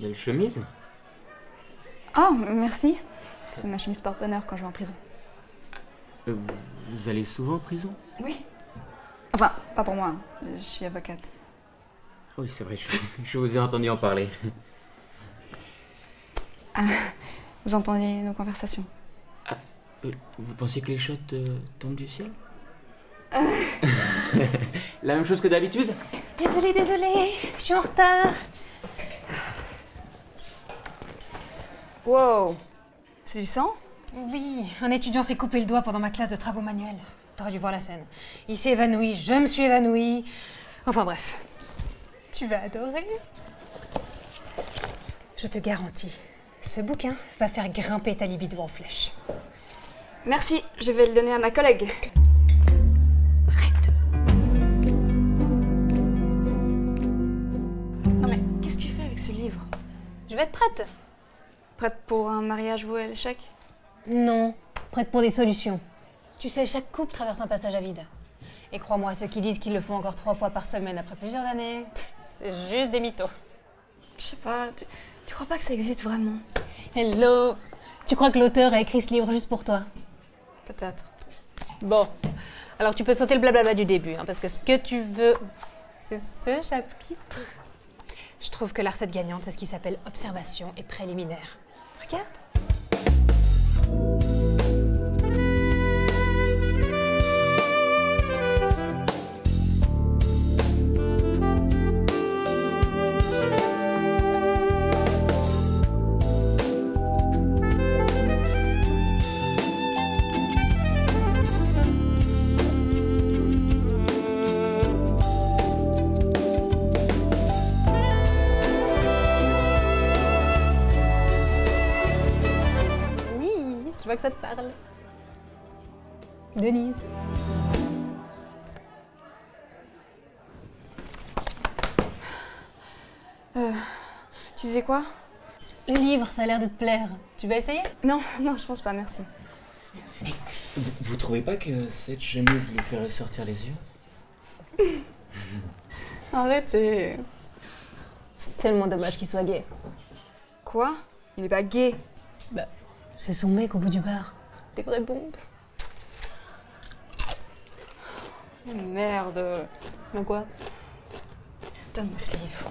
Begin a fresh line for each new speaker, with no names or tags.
Belle chemise.
Oh, merci. C'est ma chemise porte-bonheur quand je vais en prison.
Euh, vous allez souvent en prison?
Oui. Enfin, pas pour moi, hein. je suis avocate.
Ah Oui, c'est vrai, je, je vous ai entendu en parler.
Vous entendez nos conversations?
Euh, vous pensez que les shots euh, tombent du ciel? La même chose que d'habitude?
Désolée, désolée, je suis en retard.
Wow C'est du sang?
Oui, un étudiant s'est coupé le doigt pendant ma classe de travaux manuels. T'aurais dû voir la scène. Il s'est évanoui, je me suis évanouie. Enfin bref. Tu vas adorer. Je te garantis, ce bouquin va faire grimper ta libido en flèche.
Merci, je vais le donner à ma collègue.
Arrête.
Non mais, qu'est-ce que tu fais avec ce livre?
Je vais être prête.
Prête pour un mariage voué à l'échec?
Non, prête pour des solutions. Tu sais, chaque couple traverse un passage à vide. Et crois-moi, ceux qui disent qu'ils le font encore trois fois par semaine après plusieurs années, c'est juste des mythos.
Je sais pas, tu, tu crois pas que ça existe vraiment?
Hello Tu crois que l'auteur a écrit ce livre juste pour toi?
Peut-être.
Bon, alors tu peux sauter le blablabla du début, hein, parce que ce que tu veux, c'est ce chapitre. Je trouve que la recette gagnante, c'est ce qui s'appelle observation et préliminaire. Regarde. Vois que ça te parle. Denise.
Tu sais quoi?
Le livre, ça a l'air de te plaire. Tu vas essayer?
Non, non, je pense pas, merci.
vous, vous trouvez pas que cette chemise lui fait ressortir les yeux?
Arrêtez.
C'est tellement dommage qu'il soit gay.
Quoi? Il est pas gay?
Bah, c'est son mec au bout du bar. Des vraies bombes.
Oh, merde.
Mais quoi?
Donne-moi ce livre.